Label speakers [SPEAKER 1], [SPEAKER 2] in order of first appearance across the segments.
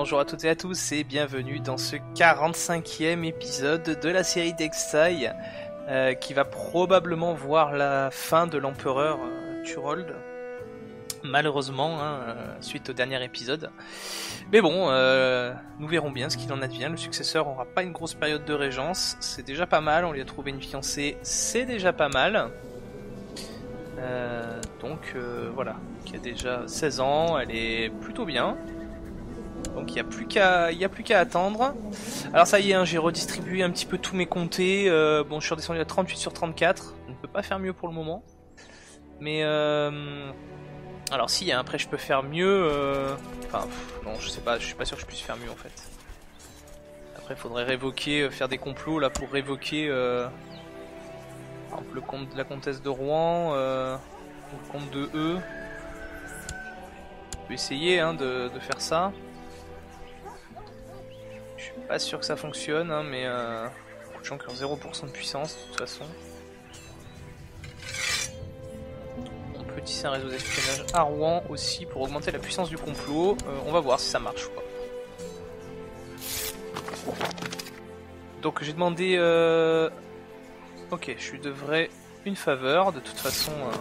[SPEAKER 1] Bonjour à toutes et à tous et bienvenue dans ce 45e épisode de la série d'Exai euh, qui va probablement voir la fin de l'empereur euh, Turold. Malheureusement, hein, euh, suite au dernier épisode. Mais bon, euh, nous verrons bien ce qu'il en advient. Le successeur aura pas une grosse période de régence, c'est déjà pas mal. On lui a trouvé une fiancée, c'est déjà pas mal. Donc voilà, qui a déjà 16 ans, elle est plutôt bien. Donc il n'y a plus qu'à attendre. Alors ça y est, hein, j'ai redistribué un petit peu tous mes comtés. Euh, bon, je suis redescendu à 38 sur 34. On ne peut pas faire mieux pour le moment. Mais euh, alors si, hein, après je peux faire mieux. euh, Enfin, non, je sais pas, je suis pas sûr que je puisse faire mieux en fait. Après, il faudrait révoquer, faire des complots là pour révoquer. Par exemple, le comte de la comtesse de Rouen, ou le comte de E. On peut essayer hein, de faire ça. Pas sûr que ça fonctionne, hein, mais euh, beaucoup de gens qui ont 0% de puissance de toute façon. On peut tisser un réseau d'espionnage à Rouen aussi pour augmenter la puissance du complot. Euh, on va voir si ça marche ou pas. Donc j'ai demandé... Euh... Ok, je lui devrais une faveur, de toute façon... Euh...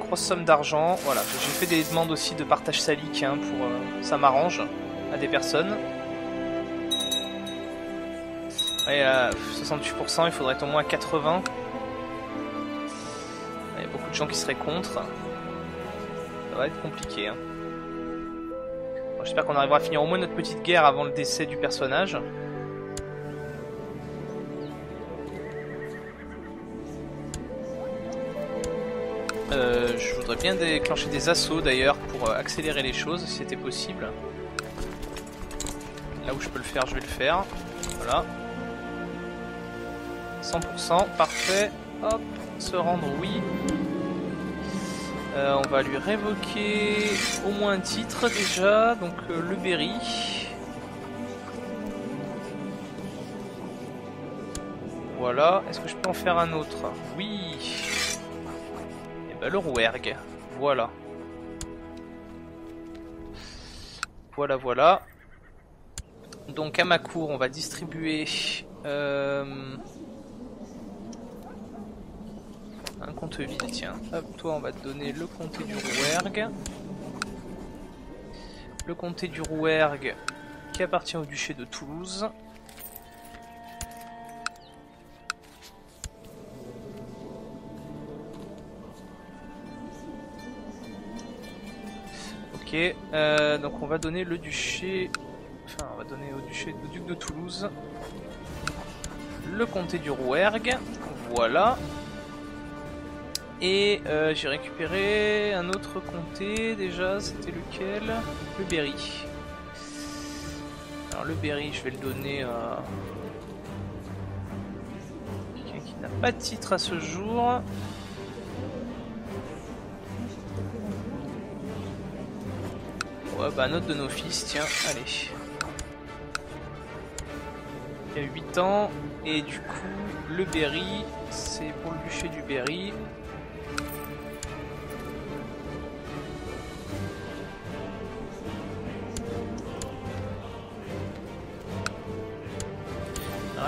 [SPEAKER 1] Grosse somme d'argent, voilà. J'ai fait des demandes aussi de partage salique, hein, pour... euh, Ça m'arrange, à des personnes. Ouais, à 68%, il faudrait être au moins 80. Il y a beaucoup de gens qui seraient contre. Ça va être compliqué. Hein. J'espère qu'on arrivera à finir au moins notre petite guerre avant le décès du personnage. Euh, je voudrais bien déclencher des assauts d'ailleurs pour euh, accélérer les choses si c'était possible. Là où je peux le faire, je vais le faire. Voilà. 100%, parfait. Hop, se rendre, oui. Euh, on va lui révoquer au moins un titre déjà, donc euh, le Berry. Voilà, est-ce que je peux en faire un autre? Oui Et ben le Rouergue, voilà. Voilà, voilà. Donc à ma cour, on va distribuer euh, un compte vide. Tiens, hop, toi, on va te donner le comté du Rouergue. Le comté du Rouergue qui appartient au duché de Toulouse. Ok, euh, donc on va donner le duché Donner au, duc de Toulouse le comté du Rouergue. Voilà. Et euh, j'ai récupéré un autre comté déjà. C'était lequel? Le Berry. Alors le Berry, je vais le donner à quelqu'un qui n'a pas de titre à ce jour. Ouais, bah note de nos fils, tiens, allez. Il y a 8 ans, et du coup, le Berry, c'est pour le bûcher du Berry.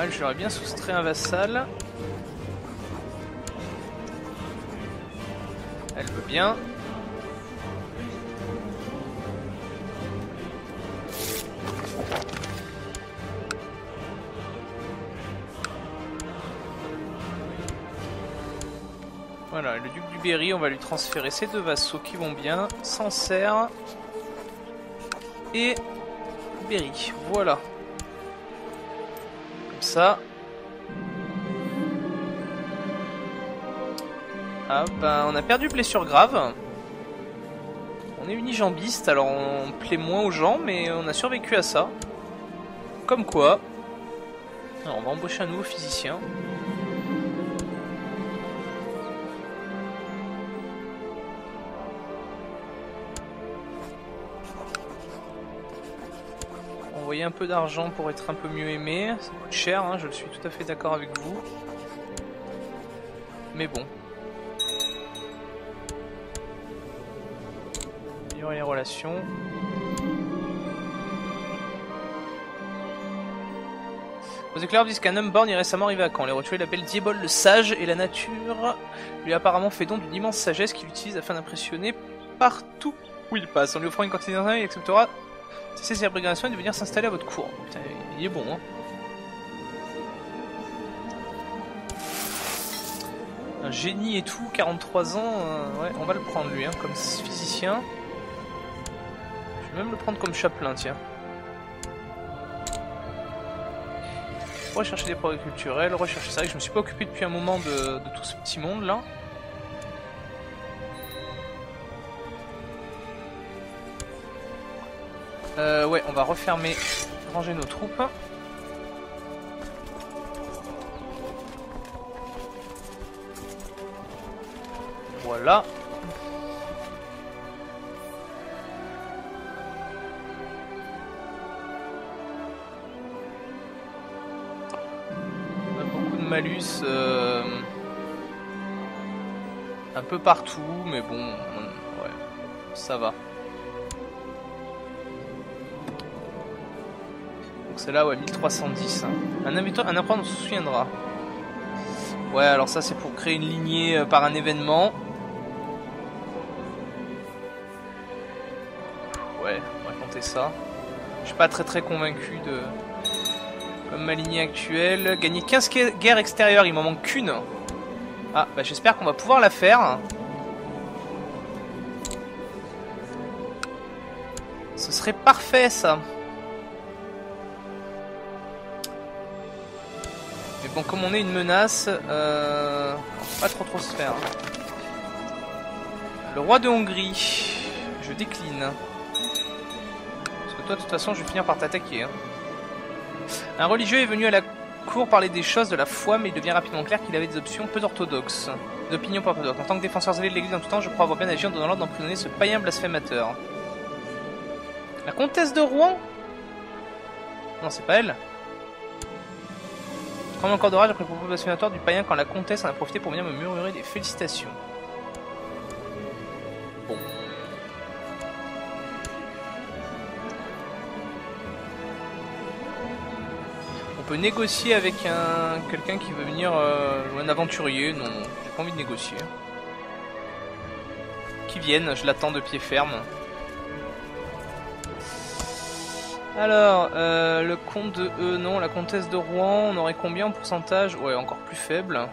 [SPEAKER 1] Elle, j'aurais bien soustrait un vassal. Elle veut bien. Voilà, le duc du Berry, on va lui transférer ces deux vassaux qui vont bien. Sancerre et Berry. Voilà. Comme ça. Ah ben, on a perdu blessure grave. On est unijambiste, alors on plaît moins aux gens, mais on a survécu à ça. Comme quoi. Alors, on va embaucher un nouveau physicien. un peu d'argent pour être un peu mieux aimé. Ça coûte cher, hein, je suis tout à fait d'accord avec vous. Mais bon. Améliorer les relations. Vos éclairs disent qu'un homme borgne est récemment arrivé à Caen. Les rotules l'appellent Diebol le Sage et la nature lui a apparemment fait don d'une immense sagesse qu'il utilise afin d'impressionner partout où il passe. En lui offrant une quantité d'argent, il acceptera de cesser ses abrégations et de venir s'installer à votre cour. Il est bon, hein. Un génie et tout, 43 ans, euh, ouais, on va le prendre lui, hein, comme physicien. Je vais même le prendre comme chapelain, tiens. Rechercher des progrès culturels, rechercher ça. Je me suis pas occupé depuis un moment de tout ce petit monde là. Euh, ouais, on va refermer, ranger nos troupes. Voilà. Beaucoup de malus euh, un peu partout, mais bon, on- ouais, ça va. Donc c'est là, ouais, 1310. hein. Un un apprendre se souviendra. Ouais, alors ça c'est pour créer une lignée euh, par un événement. Ouais, on va compter ça. Je suis pas très très convaincu de... Ma lignée actuelle. Gagner 15 gue- guerres extérieures, il m'en manque qu'une. Ah, bah j'espère qu'on va pouvoir la faire. Ce serait parfait ça. Mais bon, comme on est une menace, euh... pas trop trop se faire. Le roi de Hongrie, je décline. Parce que toi, de toute façon, je vais finir par t'attaquer. hein. Un religieux est venu à la cour parler des choses de la foi, mais il devient rapidement clair qu'il avait des options peu orthodoxes. D'opinions peu orthodoxes. En tant que défenseur zélé de l'église en tout temps, je crois avoir bien agi en donnant l'ordre d'emprisonner ce païen blasphémateur. La comtesse de Rouen? Non, c'est pas elle. Comme encore de rage après le propos blasphématoire du païen quand la comtesse en a profité pour venir me murmurer des félicitations. Bon. On peut négocier avec un quelqu'un qui veut venir, euh, un aventurier. Non, j'ai pas envie de négocier. Qui vienne, je l'attends de pied ferme. Alors, euh, le comte de E, non, la comtesse de Rouen, on aurait combien en pourcentage? Ouais, encore plus faible.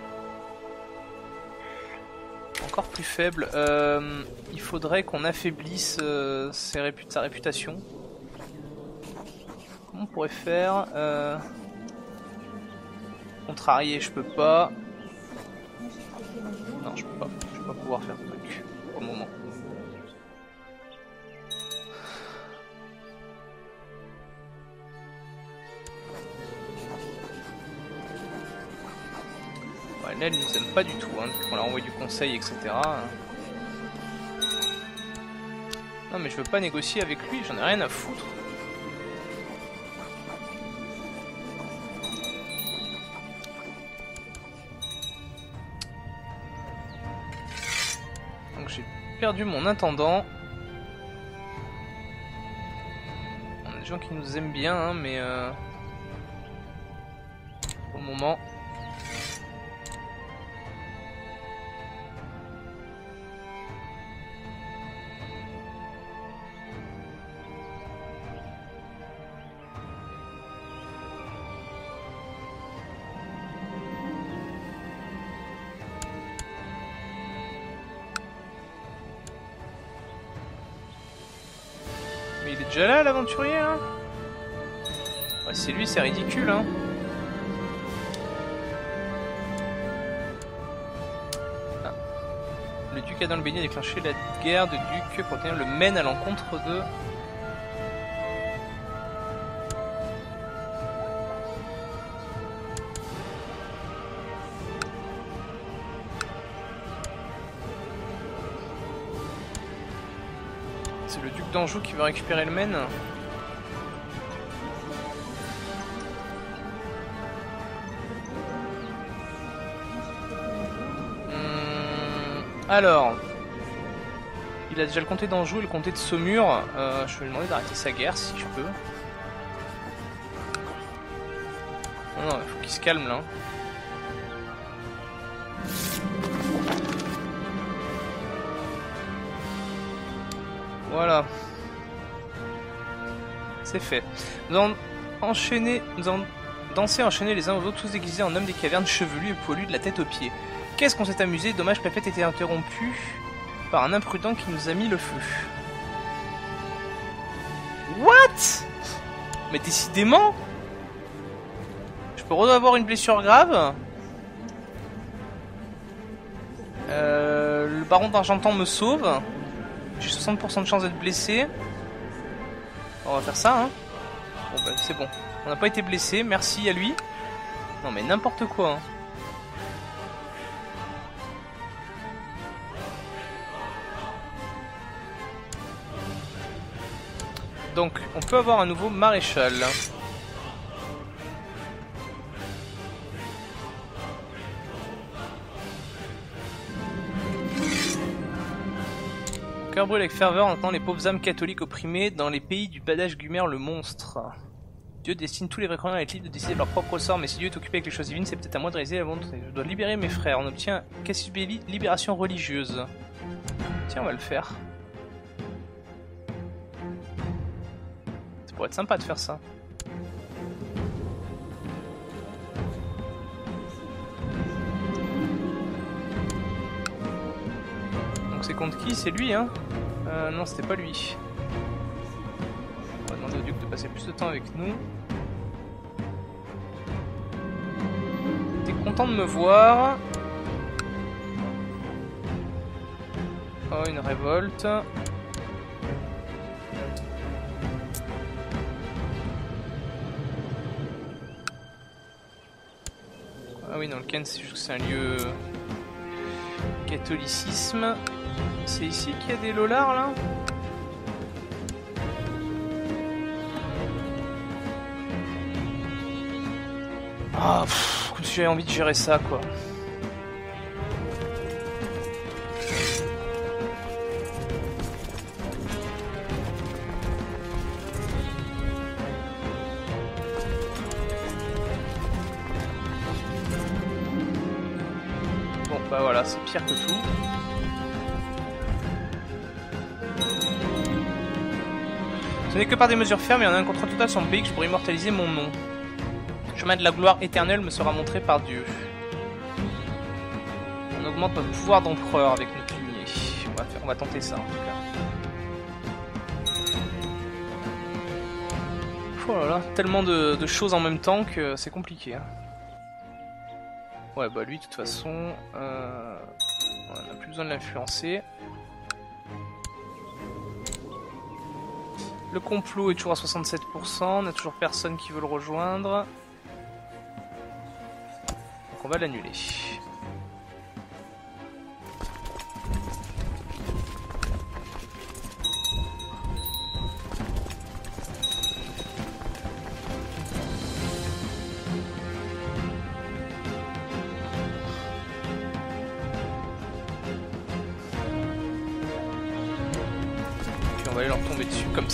[SPEAKER 1] Encore plus faible. Euh, il faudrait qu'on affaiblisse sa réputation. Comment on pourrait faire. Contrarier, je peux pas. Non, je peux pas. Je vais pas pouvoir faire truc le moment. Là, elle nous aime pas du tout, hein, qu'on l'a envoyé du conseil, etc. Non, mais je veux pas négocier avec lui, j'en ai rien à foutre. Donc j'ai perdu mon intendant. On a des gens qui nous aiment bien, hein, mais euh, le moment. Hein c'est lui, c'est ridicule hein Ah. Le duc Adam Béni a déclenché la guerre de duc pour tenir le Maine à l'encontre de... qui veut récupérer le Maine Hum, Alors, il a déjà le comté d'Anjou et le comté de Saumur. Euh, je vais lui demander d'arrêter sa guerre si je peux. Non, non, il faut qu'il se calme là. Voilà. C'est fait. Nous allons enchaîner, nous allons danser, enchaîner les uns aux autres, tous déguisés en hommes des cavernes, chevelus et poilus de la tête aux pieds. Qu'est-ce qu'on s'est amusé, dommage que la fête ait été interrompue par un imprudent qui nous a mis le feu. What? Mais décidément? Je peux avoir une blessure grave? Euh, Le baron d'Argentan me sauve. J'ai 60% de chance d'être blessé. On va faire ça, hein. Bon bah c'est bon. On n'a pas été blessé, merci à lui. Non mais n'importe quoi, hein. Donc, on peut avoir un nouveau maréchal. Cœur brûle avec ferveur, entend les pauvres âmes catholiques opprimées dans les pays du badage Gumer le monstre. Dieu destine tous les vrais croyants à être libres de décider de leur propre sort, mais si Dieu est occupé avec les choses divines, c'est peut-être à moi de réaliser la volonté. Je dois libérer mes frères. On obtient Cassius Belli, libération religieuse. Tiens, on va le faire. pourrait être sympa de faire ça. C'est contre qui? C'est lui, hein? Euh, Non, c'était pas lui. On va demander au duc de passer plus de temps avec nous. T'es content de me voir? Oh, une révolte. Ah oui, dans le Ken, c'est juste que c'est un lieu catholicisme. C'est ici qu'il y a des lollards là Ah, comme si envie de gérer ça quoi. c'est pire que. Ce n'est que par des mesures fermes et en un contrat total sur mon pays que je immortaliser mon nom. Le chemin de la gloire éternelle me sera montré par Dieu. On augmente notre pouvoir d'empereur avec notre lignée. On va, faire, on va tenter ça en tout cas. Oh là là, tellement de, de choses en même temps que c'est compliqué. Hein. Ouais, bah lui, de toute façon, euh, on n'a plus besoin de l'influencer. Le complot est toujours à 67%, on n'a toujours personne qui veut le rejoindre. Donc on va l'annuler.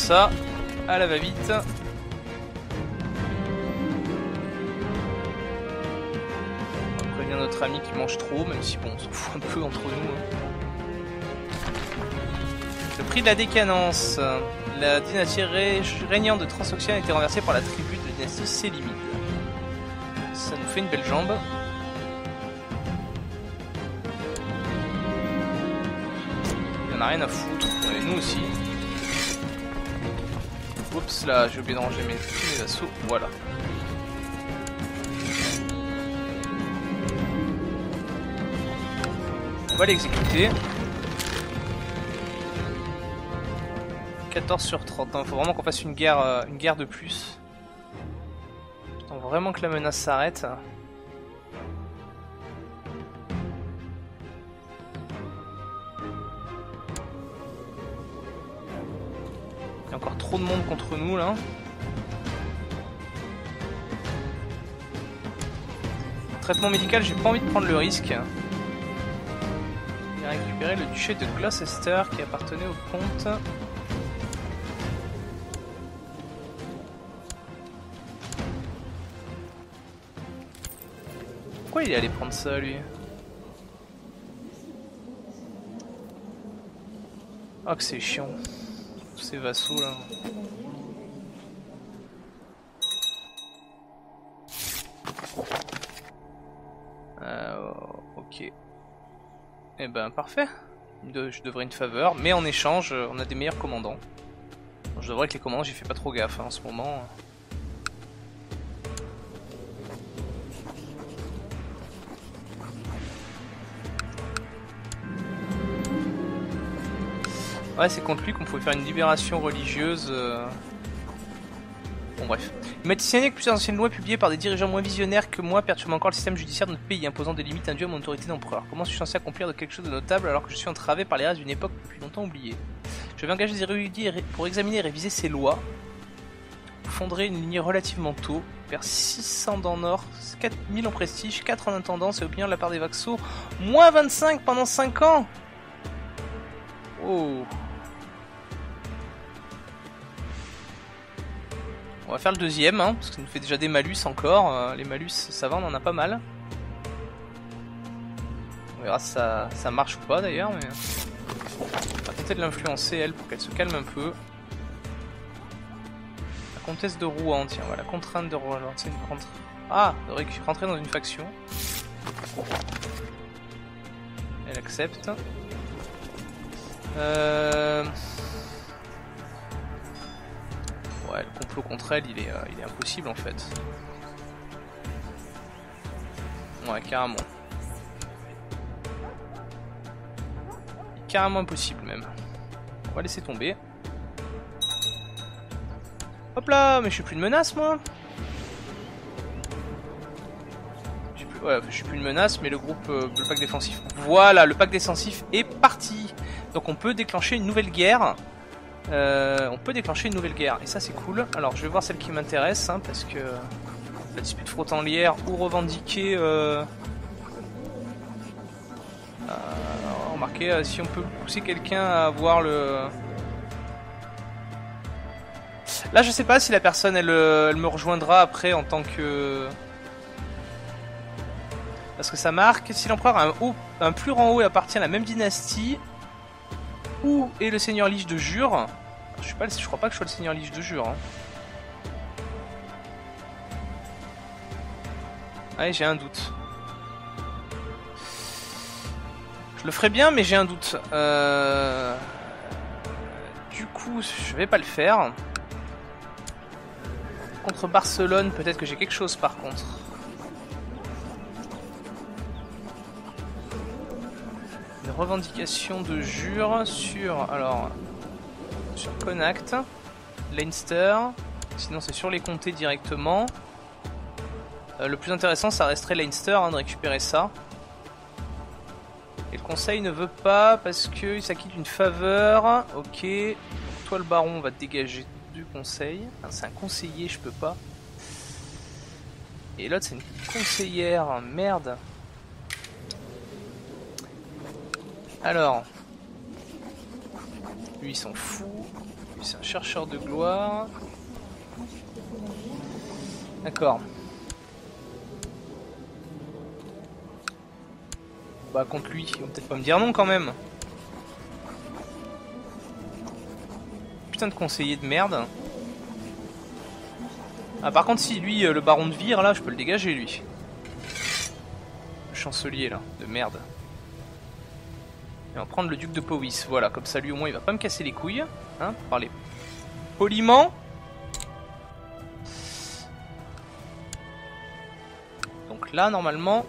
[SPEAKER 1] Ça, à la va-vite. On prévenir notre ami qui mange trop, même si bon, on s'en fout un peu entre nous. Hein. Le prix de la décadence. La dynastie régnante de Transoxiane a été renversée par la tribu de la dynastie Sélimide. Ça nous fait une belle jambe. Il en a rien à foutre, et nous aussi. Oups là, j'ai oublié de ranger mes, mes assauts. Voilà. On va l'exécuter. 14 sur 30. Il faut vraiment qu'on fasse une guerre, euh, une guerre de plus. J'attends vraiment que la menace s'arrête. Là. Traitement médical, j'ai pas envie de prendre le risque. Il a récupéré le duché de Gloucester qui appartenait au comte. Pourquoi il est allé prendre ça lui? Ah que c'est chiant. Tous ces vassaux là. Eh ben parfait. Je devrais une faveur, mais en échange, on a des meilleurs commandants. Je devrais que les commandants, j'y fais pas trop gaffe hein, en ce moment. Ouais, c'est contre lui qu'on pouvait faire une libération religieuse. Euh. Bon, bref. M'a que plusieurs anciennes lois publiées par des dirigeants moins visionnaires que moi perturbent encore le système judiciaire de notre pays, imposant des limites indues à mon autorité d'empereur. Comment suis-je censé accomplir de quelque chose de notable alors que je suis entravé par les restes d'une époque depuis longtemps oubliée? Je vais engager des érudits pour examiner et réviser ces lois. Vous fonderez une lignée relativement tôt, vers 600 dans Nord, 4000 en prestige, 4 en intendance et opinion de la part des Vaxos, moins 25 pendant 5 ans Oh On va faire le deuxième, hein, parce que ça nous fait déjà des malus encore. Euh, les malus, ça va, on en a pas mal. On verra si ça, marche ou pas d'ailleurs, mais... On va tenter de l'influencer, elle, pour qu'elle se calme un peu. La comtesse de Rouen, tiens, voilà, contrainte de Rouen. C'est une contre... Ah, de rentrer dans une faction. Elle accepte. Euh... Ouais, le complot contre elle, il est, euh, il est impossible en fait. Ouais, carrément. Carrément impossible même. On va laisser tomber. Hop là, mais je suis plus une menace moi Ouais, je suis plus une menace, mais le groupe, euh, le pack défensif. Voilà, le pack défensif est parti. Donc on peut déclencher une nouvelle guerre. Euh, on peut déclencher une nouvelle guerre et ça c'est cool. Alors je vais voir celle qui m'intéresse hein, parce que la dispute lierre ou revendiquer. Euh... Euh, remarquez euh, si on peut pousser quelqu'un à avoir le. Là je sais pas si la personne elle, elle me rejoindra après en tant que. Parce que ça marque si l'empereur a un, haut, un plus rang haut et appartient à la même dynastie, où est le seigneur Liche de Jure je, suis pas, je crois pas que je sois le seigneur Liche de Jure. Hein. Allez, j'ai un doute. Je le ferai bien, mais j'ai un doute. Euh... Du coup, je vais pas le faire. Contre Barcelone, peut-être que j'ai quelque chose par contre. Revendication de jure sur alors sur Leinster, sinon c'est sur les comtés directement. Euh, le plus intéressant ça resterait Leinster hein, de récupérer ça. Et le conseil ne veut pas parce qu'il s'acquitte d'une faveur. Ok, toi le baron va dégager du conseil. c'est un conseiller, je peux pas. Et l'autre c'est une conseillère, merde. Alors, lui il s'en fout. Lui c'est un chercheur de gloire. D'accord. Bah contre lui, il va peut-être pas me dire non quand même. Putain de conseiller de merde. Ah par contre si lui euh, le baron de Vire là je peux le dégager lui. Le chancelier là, de merde. Et on va prendre le duc de Powys. Voilà, comme ça lui au moins il va pas me casser les couilles. Hein, pour parler poliment. Donc là, normalement...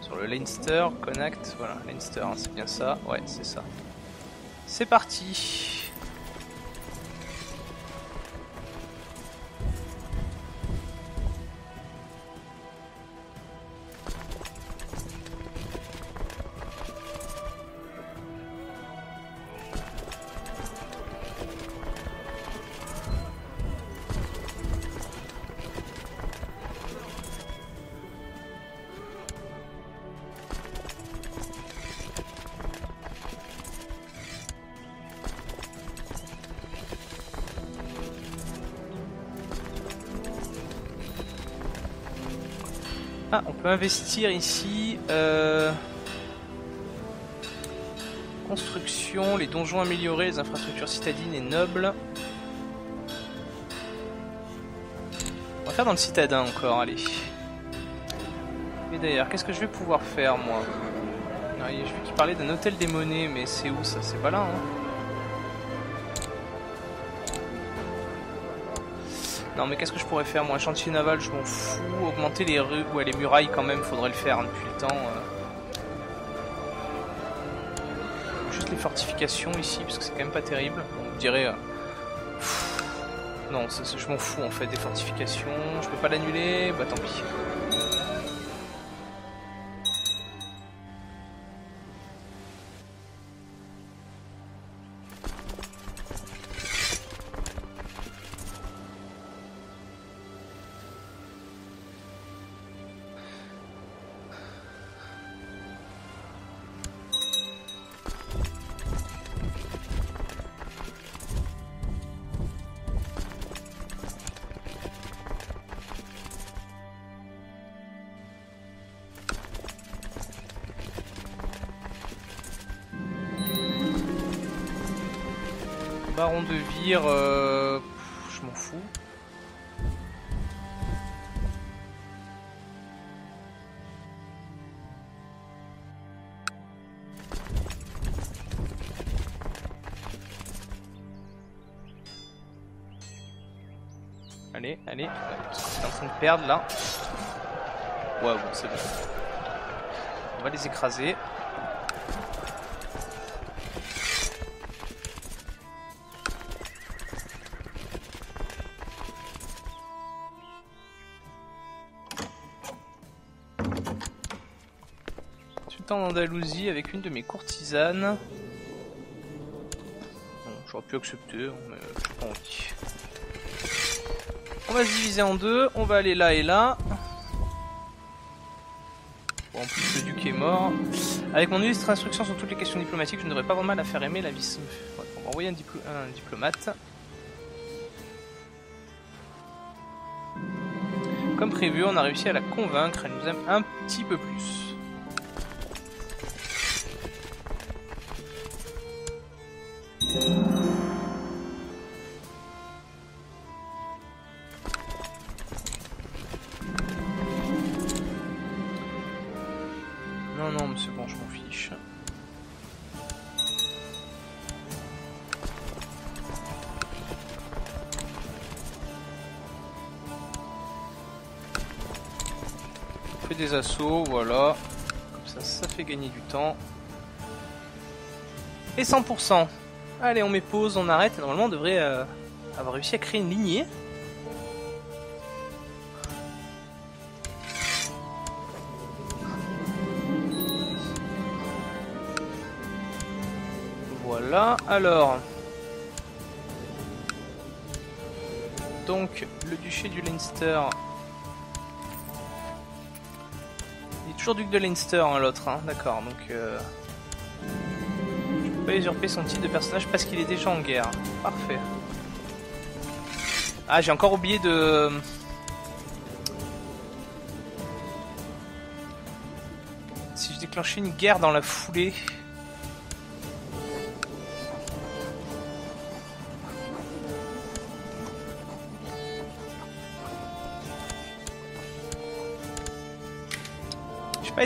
[SPEAKER 1] Sur le Leinster, Connect, voilà, Leinster, hein, c'est bien ça. Ouais, c'est ça. C'est parti investir ici. Euh, construction, les donjons améliorés, les infrastructures citadines et nobles. On va faire dans le citadin encore, allez. Et d'ailleurs, qu'est-ce que je vais pouvoir faire moi? Je vu qu'il parlait d'un hôtel des monnaies, mais c'est où ça? C'est pas là, hein Non mais qu'est-ce que je pourrais faire moi? Un chantier naval je m'en fous. Augmenter les rues, ouais les murailles quand même faudrait le faire hein, depuis le temps. Euh. Juste les fortifications ici parce que c'est quand même pas terrible. On dirait... Euh, non, je m'en fous en fait des fortifications. Je peux pas l'annuler, bah tant pis. Euh, je m'en fous. Allez, allez, c'est en train de perdre là. Ouais, bon, c'est bon. On va les écraser. En Andalousie avec une de mes courtisanes. J'aurais pu accepter, mais j'ai pas envie. On va se diviser en deux, on va aller là et là. Bon, en plus le duc est mort. Avec mon illustre instruction sur toutes les questions diplomatiques, je n'aurais pas vraiment mal à faire aimer la vie. on va envoyer un diplomate. Comme prévu, on a réussi à la convaincre, elle nous aime un petit peu plus. Assauts, voilà. Comme ça, ça fait gagner du temps. Et 100%. Allez, on met pause, on arrête. Normalement, on devrait euh, avoir réussi à créer une lignée. Voilà, alors... Donc, le duché du Leinster... toujours duc de Leinster, hein, l'autre, hein. d'accord, donc... Euh usurper son titre de personnage parce qu'il est déjà en guerre. Parfait. Ah, j'ai encore oublié de... Si je déclenchais une guerre dans la foulée...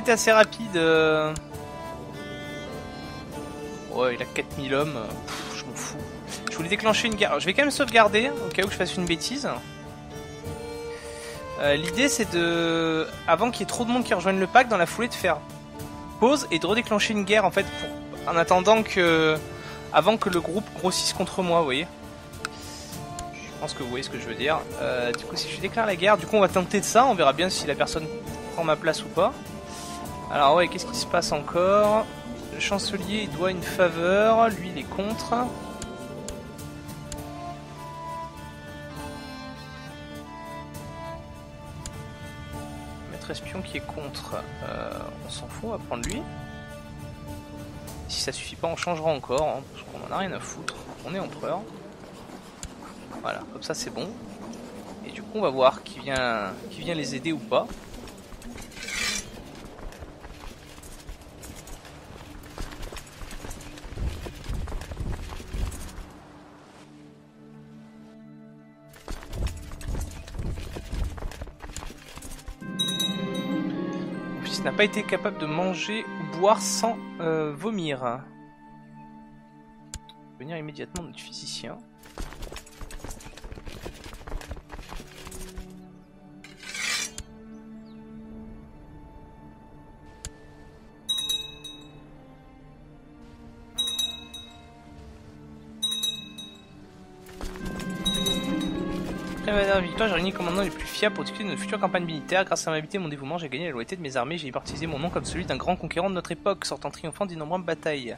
[SPEAKER 1] pas assez rapide... Euh il a 4000 hommes, je m'en fous. Je voulais déclencher une guerre. je vais quand même sauvegarder, au cas où je fasse une bêtise. Euh, l'idée c'est de, avant qu'il y ait trop de monde qui rejoigne le pack, dans la foulée de faire pause et de redéclencher une guerre en fait, pour... en attendant que, avant que le groupe grossisse contre moi, vous voyez. Je pense que vous voyez ce que je veux dire. Euh, du coup, si je déclare la guerre, du coup on va tenter de ça, on verra bien si la personne prend ma place ou pas. Alors ouais, qu'est-ce qui se passe encore? Le chancelier il doit une faveur, lui il est contre. Maître espion qui est contre, euh, on s'en fout, on va prendre lui. Si ça suffit pas, on changera encore, hein, parce qu'on en a rien à foutre. On est empereur. Voilà, comme ça c'est bon. Et du coup on va voir qui vient, qui vient les aider ou pas. Pas été capable de manger ou boire sans euh, vomir. Venir immédiatement notre physicien. victoire, j'ai réuni les commandants les plus pour discuter de notre future campagne militaire. Grâce à ma habileté et mon dévouement, j'ai gagné la loyauté de mes armées. J'ai baptisé mon nom comme celui d'un grand conquérant de notre époque, sortant triomphant d'innombrables batailles.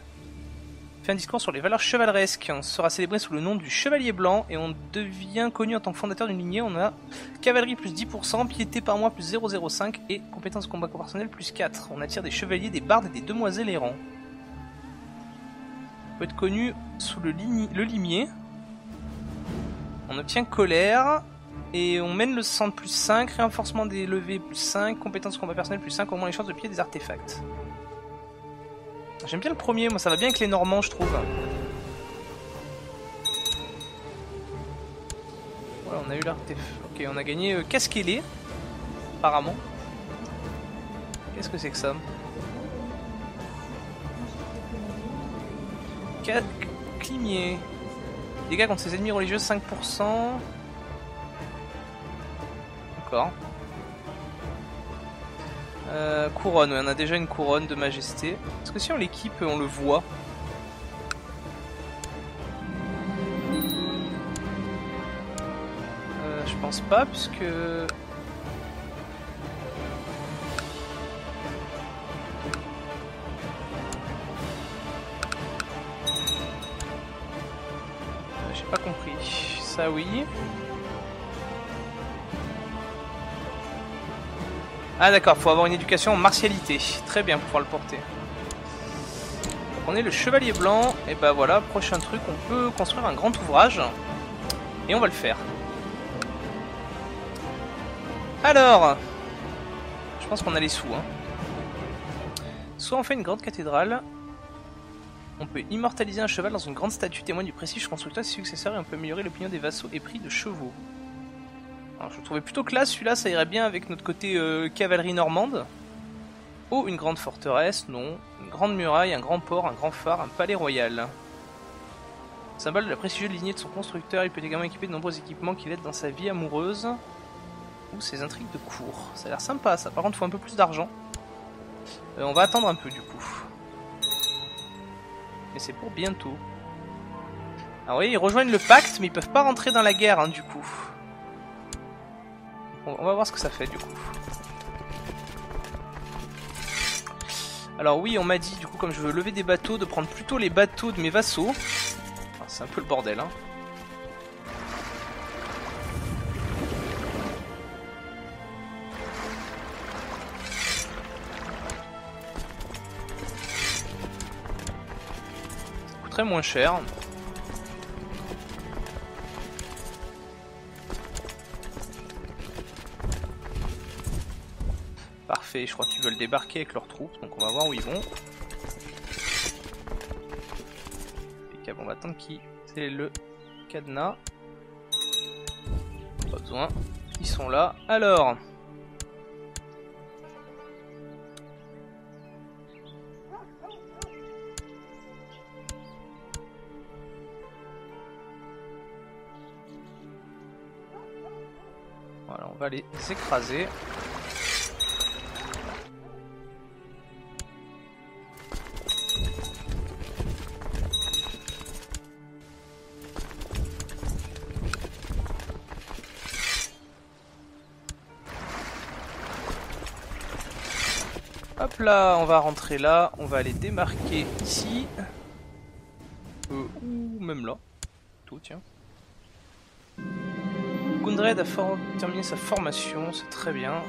[SPEAKER 1] Fait un discours sur les valeurs chevaleresques. On sera célébré sous le nom du Chevalier Blanc et on devient connu en tant que fondateur d'une lignée. On a cavalerie plus 10%, piété par mois plus 0,05 et compétences combat personnel plus 4. On attire des chevaliers, des bardes et des demoiselles errants. On peut être connu sous le, le limier. On obtient colère, et on mène le centre plus 5, renforcement des levées plus 5, compétences combat personnel plus 5, au moins les chances de pied des artefacts. J'aime bien le premier, moi ça va bien avec les Normands je trouve. Voilà, on a eu l'artefact. Ok, on a gagné euh, apparemment. Qu'est-ce que c'est que ça? Climier. Dégâts contre ses ennemis religieux 5%. Euh, couronne, on a déjà une couronne de majesté. Est-ce que si on l'équipe, on le voit? Euh, Je pense pas, puisque... Euh, j'ai pas compris. Ça oui. Ah d'accord, faut avoir une éducation en martialité. Très bien pour pouvoir le porter. on est le chevalier blanc, et bah voilà, prochain truc, on peut construire un grand ouvrage. Et on va le faire. Alors, je pense qu'on a les sous. Hein. Soit on fait une grande cathédrale, on peut immortaliser un cheval dans une grande statue témoin du prestige constructeur et successeur et on peut améliorer l'opinion des vassaux et prix de chevaux. Je trouvais plutôt classe, celui-là, ça irait bien avec notre côté euh, cavalerie normande. Oh, une grande forteresse, non. Une grande muraille, un grand port, un grand phare, un palais royal. Symbole de la prestigieuse lignée de son constructeur, il peut également équiper de nombreux équipements qui l'aident dans sa vie amoureuse ou ses intrigues de cour. Ça a l'air sympa ça, par contre faut un peu plus d'argent. Euh, on va attendre un peu du coup. Mais c'est pour bientôt. Ah oui, ils rejoignent le pacte, mais ils peuvent pas rentrer dans la guerre hein, du coup. On va voir ce que ça fait du coup. Alors oui, on m'a dit, du coup, comme je veux lever des bateaux, de prendre plutôt les bateaux de mes vassaux. c'est un peu le bordel, hein. Ça coûterait moins cher. Je crois qu'ils veulent débarquer avec leurs troupes, donc on va voir où ils vont. on va attendre qui C'est le cadenas. Pas besoin, ils sont là. Alors... Voilà, on va les écraser. On va rentrer là, on va aller démarquer ici. Euh, ou même là. Tout, tiens. Gundred a terminé sa formation, c'est très bien.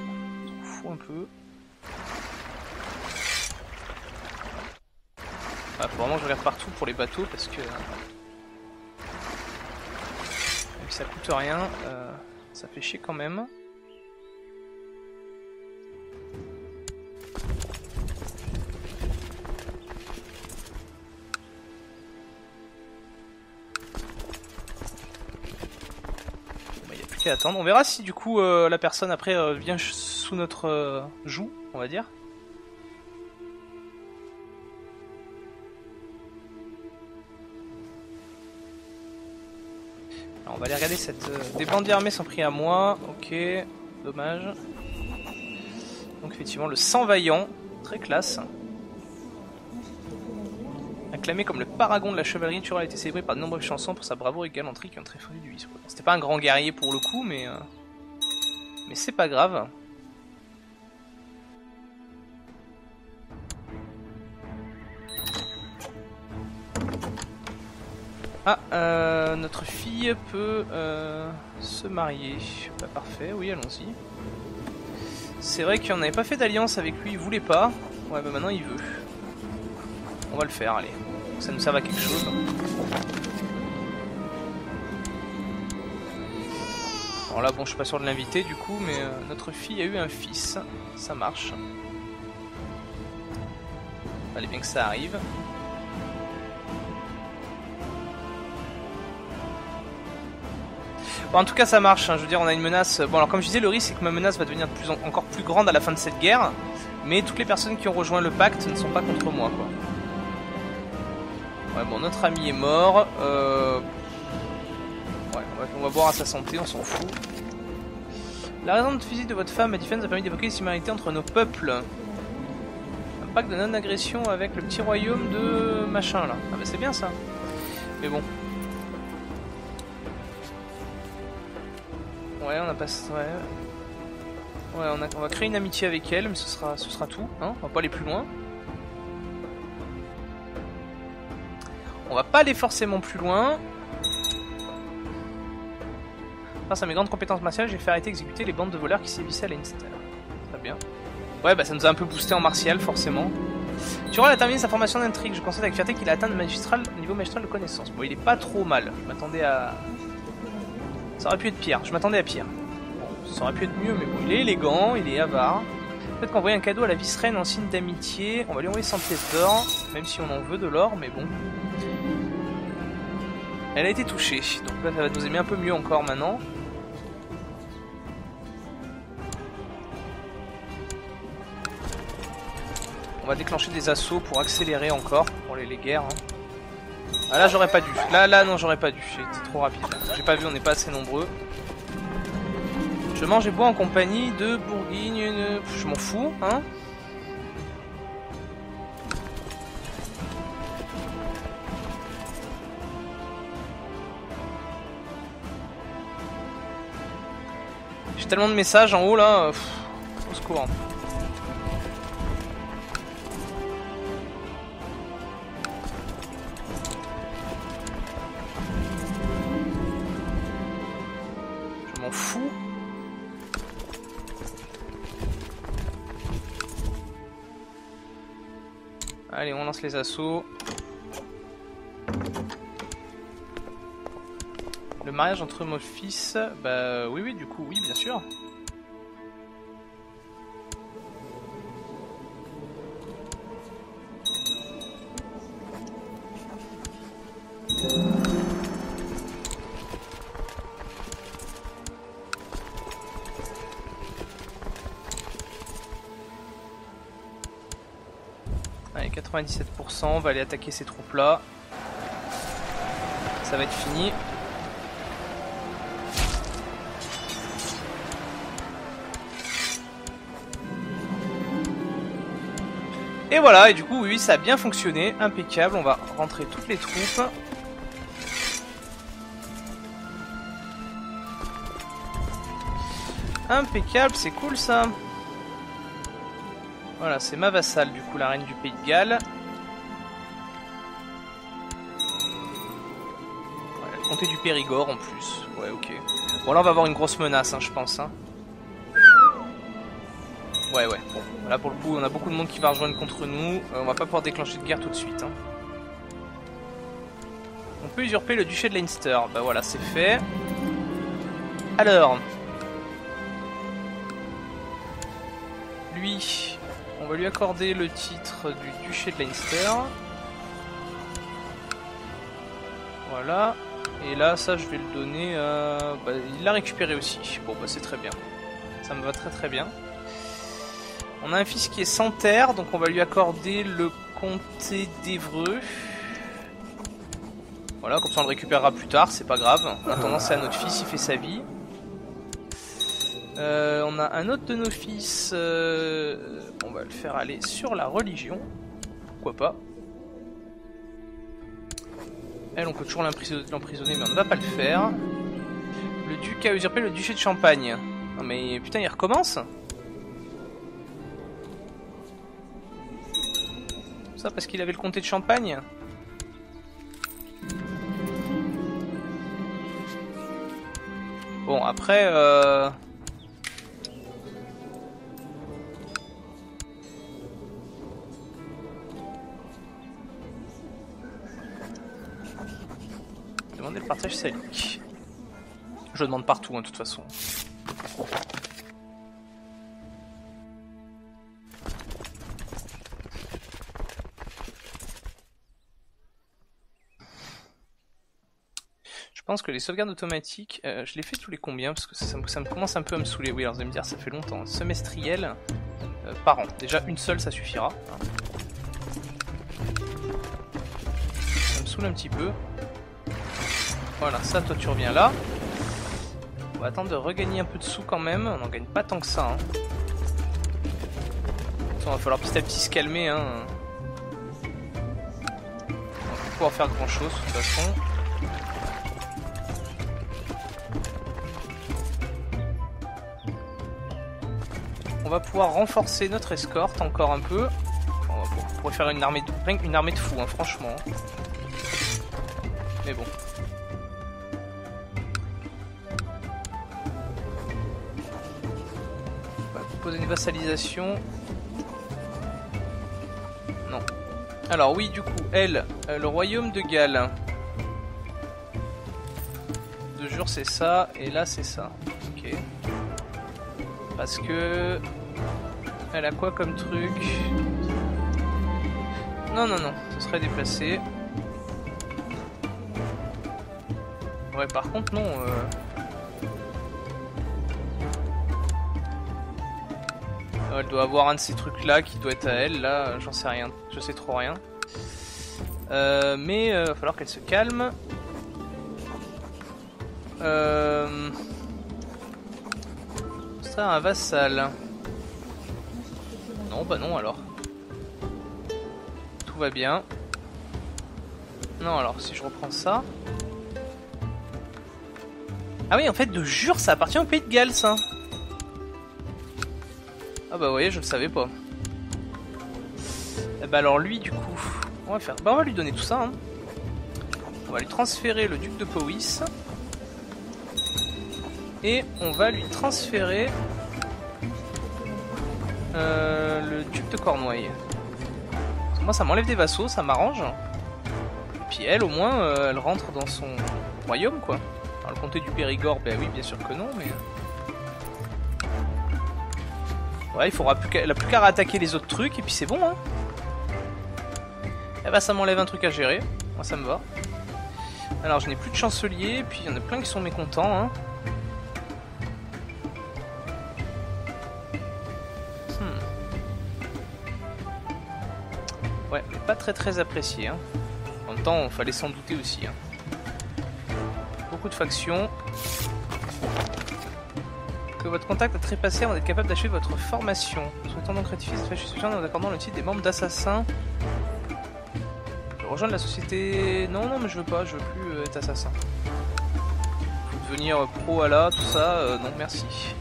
[SPEAKER 1] On fout un peu. Ah, faut vraiment je regarde partout pour les bateaux parce que... ça coûte rien, euh, ça fait chier quand même. On verra si du coup euh, la personne après euh, vient sous notre euh, joue, on va dire. On va aller regarder cette. Des bandits armés sont pris à moi. Ok, dommage. Donc effectivement le sang vaillant, très classe. Acclamé comme le paragon de la chevalerie, Tural a été célébré par de nombreuses chansons pour sa bravoure et galanterie qui ont très fondu du vice. C'était pas un grand guerrier pour le coup, mais... euh, Mais c'est pas grave. Ah, euh, notre fille peut euh, se marier. Bah, parfait, oui, allons-y. C'est vrai qu'on n'avait pas fait d'alliance avec lui, il voulait pas. Ouais, bah maintenant il veut. On va le faire, allez. Que Ça nous serve à quelque chose. Alors là, bon, je suis pas sûr de l'inviter du coup, mais euh, notre fille a eu un fils. Ça marche. Fallait bien que ça arrive. Bon, en tout cas, ça marche. hein. Je veux dire, on a une menace. Bon, alors comme je disais, le risque c'est que ma menace va devenir de plus en- encore plus grande à la fin de cette guerre. Mais toutes les personnes qui ont rejoint le pacte ne sont pas contre moi, quoi. Ouais, bon, notre ami est mort. Euh... Ouais, on va, boire à sa santé, on s'en fout. La raison de visite de votre femme à Defense a permis d'évoquer les similarités entre nos peuples. Un pacte de non-agression avec le petit royaume de machin là. Ah bah c'est bien ça. Mais bon. Ouais, on a pas. Ouais. Ouais, on va créer une amitié avec elle, mais ce sera, ce sera tout. Hein on va pas aller plus loin. On va pas aller forcément plus loin. Grâce à mes grandes compétences martiales, j'ai fait arrêter exécuter les bandes de voleurs qui sévissaient à Leinster. Très bien. Ouais, bah ça nous a un peu boosté en martial, forcément. Tural a terminé sa formation d'intrigue. Je constate avec fierté qu'il a atteint le magistral, niveau magistral de connaissance. Bon, il est pas trop mal. Je m'attendais à. Ça aurait pu être pire. Je m'attendais à pire. Bon, ça aurait pu être mieux, mais bon, il est élégant, il est avare. Peut-être qu'envoyer un cadeau à la vice-reine en signe d'amitié, on va lui envoyer 100 pièces d'or, même si on en veut de l'or, mais bon. Elle a été touchée, donc là ça va nous aimer un peu mieux encore maintenant. On va déclencher des assauts pour accélérer encore pour les, les guerres. hein. Ah là j'aurais pas dû. Là là non j'aurais pas dû. Été trop rapide. J'ai pas vu, on n'est pas assez nombreux. Je mange et bois en compagnie de Bourguigne. Je m'en fous, hein. Tellement de messages en haut là. Au secours. Je m'en fous. Allez, on lance les assauts. Mariage entre mon fils, bah oui, oui, du coup, oui, bien sûr. Allez, 97%, on va aller attaquer ces troupes-là. Ça va être fini. Et voilà, et du coup, oui, ça a bien fonctionné, impeccable. On va rentrer toutes les troupes. Impeccable, c'est cool ça. Voilà, c'est ma vassale, du coup, la reine du pays de Galles. Ouais, le comté du Périgord en plus. Ouais, ok. Bon, là, on va avoir une grosse menace, hein, je pense. Hein. Ouais, ouais. Bon, là, pour le coup, on a beaucoup de monde qui va rejoindre contre nous. Euh, on va pas pouvoir déclencher de guerre tout de suite. Hein. On peut usurper le duché de Leinster. Bah voilà, c'est fait. Alors. Lui, on va lui accorder le titre du duché de Leinster. Voilà. Et là, ça, je vais le donner. Bah, il l'a récupéré aussi. Bon, bah c'est très bien. Ça me va très très bien. On a un fils qui est sans terre, donc on va lui accorder le comté d'Evreux. Voilà, comme ça on le récupérera plus tard, c'est pas grave. En attendant, c'est à notre fils, il fait sa vie. Euh, on a un autre de nos fils, euh, on va le faire aller sur la religion. Pourquoi pas. Elle, on peut toujours l'emprisonner, mais on ne va pas le faire. Le duc a usurpé le duché de Champagne. Non mais putain, il recommence Ça parce qu'il avait le comté de Champagne Bon, après... Euh... Demandez le partage salique. Je demande partout, hein, de toute façon. Que les sauvegardes automatiques, euh, je les fais tous les combien Parce que ça, me commence un peu à me saouler. Oui, alors vous allez me dire, ça fait longtemps. Semestriel euh, par an. Déjà, une seule, ça suffira. Ça me saoule un petit peu. Voilà, ça, toi, tu reviens là. On va attendre de regagner un peu de sous quand même. On n'en gagne pas tant que ça. Hein. On va falloir petit à petit se calmer. Hein. On va pouvoir faire grand chose de toute façon. On va pouvoir renforcer notre escorte encore un peu. On pourrait faire une armée de, fous, hein, franchement. Mais bon. On va proposer une vassalisation. Non. Alors oui, du coup, elle, euh, le royaume de Galles. De jour c'est ça, et là c'est ça. Ok. Parce que elle a quoi comme truc Non, non, non, ce serait déplacé. Ouais, par contre, non. Euh... Elle doit avoir un de ces trucs là qui doit être à elle. Là, j'en sais rien. Je sais trop rien. Euh, mais euh, va falloir qu'elle se calme. Euh... Serait un vassal. Bah non alors. Tout va bien. Non, alors si je reprends ça. Ah oui, en fait, de jure, ça appartient au pays de Galles. Ah bah voyez, je le savais pas. Eh bah alors lui, du coup, on va faire... Bah on va lui donner tout ça. Hein. On va lui transférer le duc de Powys. Et on va lui transférer euh, le duc de Cornouailles. Moi ça m'enlève des vassaux, ça m'arrange. Puis elle au moins euh, elle rentre dans son royaume quoi. Dans le comté du Périgord, ben oui bien sûr que non mais... Ouais il faudra plus qu'à... plus qu'à attaquer les autres trucs et puis c'est bon hein. Eh ben ça m'enlève un truc à gérer, moi ça me va. Alors je n'ai plus de chancelier, puis il y en a plein qui sont mécontents hein. Très apprécié. Hein. En même temps, fallait s'en douter aussi. Hein. Beaucoup de factions. Que votre contact a trépassé avant d'être capable d'achever votre formation. Souhaitons donc ratifier cette fascisme en accordant le titre des membres d'assassin. Rejoindre la société... Non, non, mais je veux pas, je veux plus euh, être assassin. Faut devenir pro à la, tout ça, euh, non merci.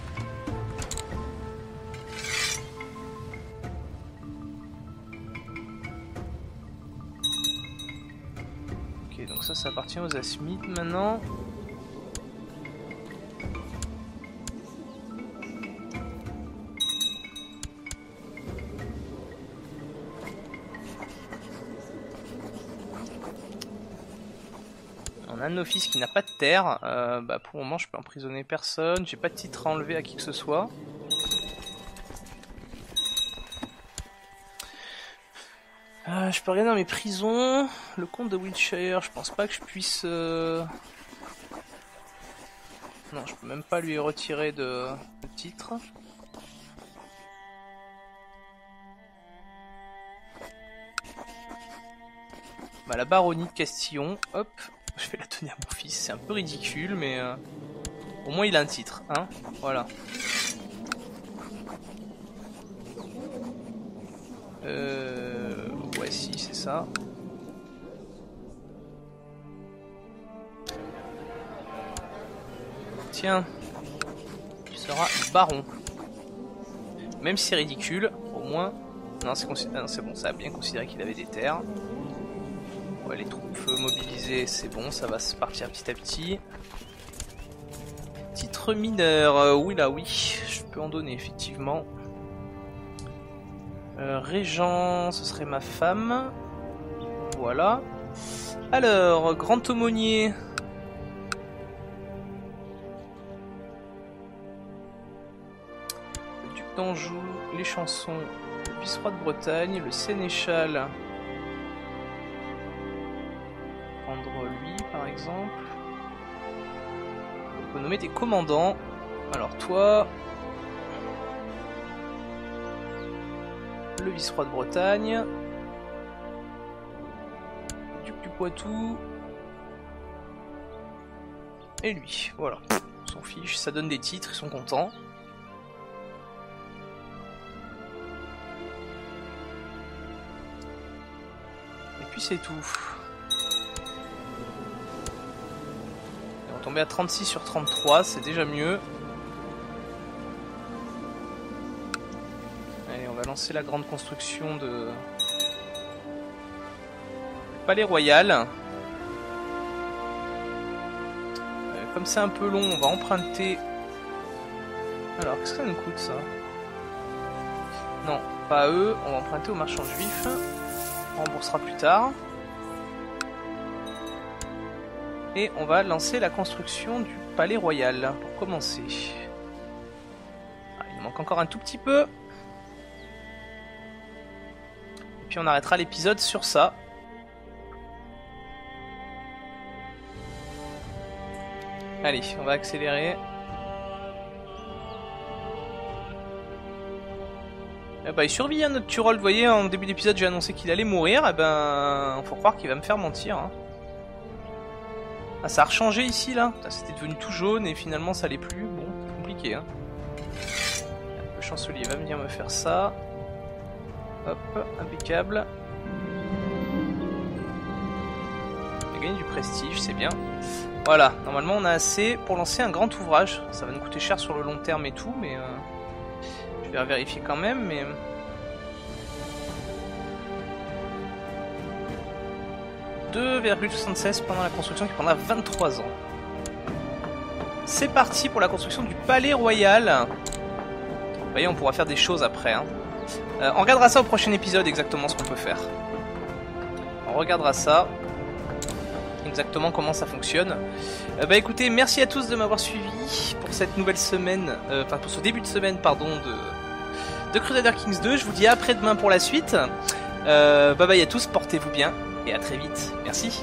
[SPEAKER 1] Aux Asmides maintenant. On a un office qui n'a pas de terre. Euh, bah pour le moment, je peux emprisonner personne. J'ai pas de titre à enlever à qui que ce soit. Euh, je peux regarder dans mes prisons. Le comte de Wiltshire, je pense pas que je puisse... Euh, non, je peux même pas lui retirer de, titre. Bah, la baronnie de Castillon, hop, je vais la donner à mon fils. C'est un peu ridicule, mais euh, au moins il a un titre, hein. Voilà. Euh, ouais, si, c'est ça. Tiens, tu seras baron. Même si c'est ridicule, au moins... Non, c'est bon, ça a bien considéré qu'il avait des terres. Ouais, les troupes mobilisées, c'est bon, ça va se partir petit à petit. Titre mineur, euh, oui là oui, je peux en donner effectivement. Euh, régent, ce serait ma femme. Voilà. Alors, grand aumônier. Le duc d'Anjou, les chansons, le vice-roi de Bretagne, le sénéchal. Prendre lui par exemple. On peut nommer des commandants. Alors toi, le vice-roi de Bretagne, duc du Poitou, et lui, voilà. On s'en fiche, ça donne des titres, ils sont contents. Et puis c'est tout. on va tomber à 36 sur 33, c'est déjà mieux. Lancer la grande construction de palais royal. Euh, comme c'est un peu long, on va emprunter. Alors, qu'est-ce que ça nous coûte ça? Non, pas eux, on va emprunter aux marchands juifs. On remboursera plus tard. Et on va lancer la construction du palais royal pour commencer. Ah, il manque encore un tout petit peu. On arrêtera l'épisode sur ça. Allez, on va accélérer. Eh ben, il survit hein, notre Turol, vous voyez, en début d'épisode j'ai annoncé qu'il allait mourir, et eh ben faut croire qu'il va me faire mentir. Hein. Ah ça a rechangé ici là, c'était devenu tout jaune et finalement ça l'est plus, bon, compliqué. Hein. Le chancelier va venir me faire ça. Hop, impeccable. On a gagné du prestige, c'est bien. Voilà, normalement on a assez pour lancer un grand ouvrage. Ça va nous coûter cher sur le long terme et tout, mais euh, je vais vérifier quand même. Mais 2,76 pendant la construction qui prendra 23 ans. C'est parti pour la construction du palais royal. Vous voyez, on pourra faire des choses après. Hein. Euh, on regardera ça au prochain épisode exactement ce qu'on peut faire. On regardera ça. Exactement comment ça fonctionne. Euh, bah écoutez, merci à tous de m'avoir suivi pour cette nouvelle semaine, euh, enfin pour ce début de semaine pardon de, de Crusader Kings 2. Je vous dis à après-demain pour la suite. bye bye à tous, portez-vous bien et à très vite. Merci.